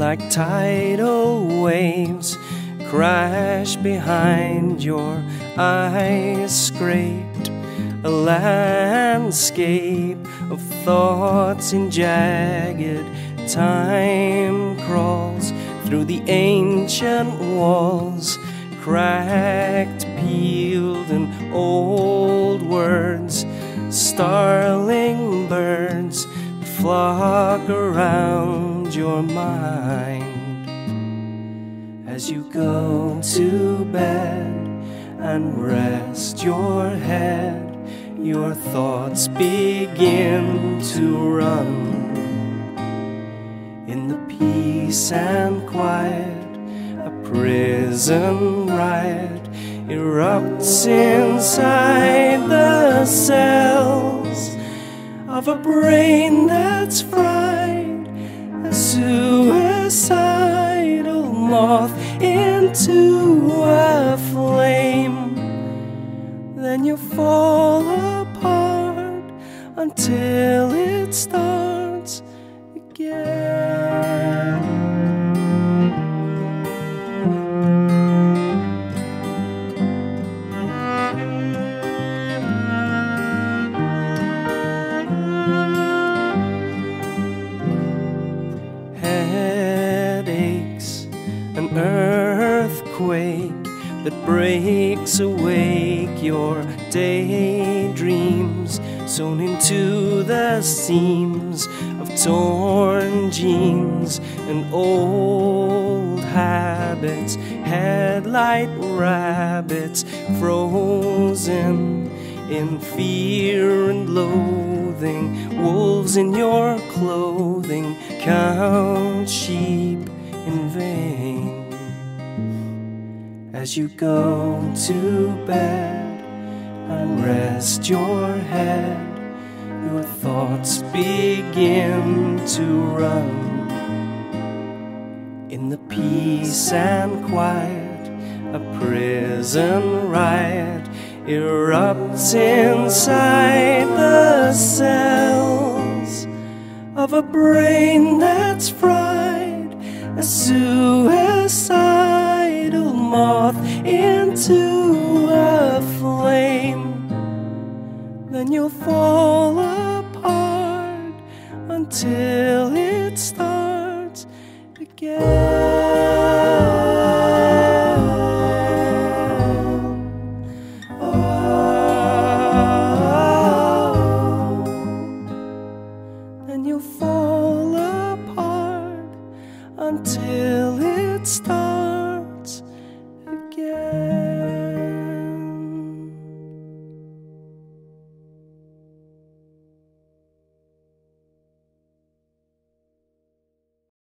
Like tidal waves crash behind your eyes, scraped a landscape of thoughts in jagged time crawls through the ancient walls, cracked, peeled, and old words. Starling birds flock around your mind as you go to bed and rest your head. Your thoughts begin to run in the peace and quiet. A prison riot erupts inside the cells of a brain that's suicidal moth into a flame. Then you fall apart until it starts earthquake that breaks awake your daydreams, sewn into the seams of torn jeans and old habits, headlight rabbits frozen in fear and loathing, wolves in your clothing count sheep in vain as you go to bed and rest your head. Your thoughts begin to run in the peace and quiet. A prison riot erupts inside the cells of a brain that's fried, a suicidal into a flame. Then you'll fall apart until it starts again.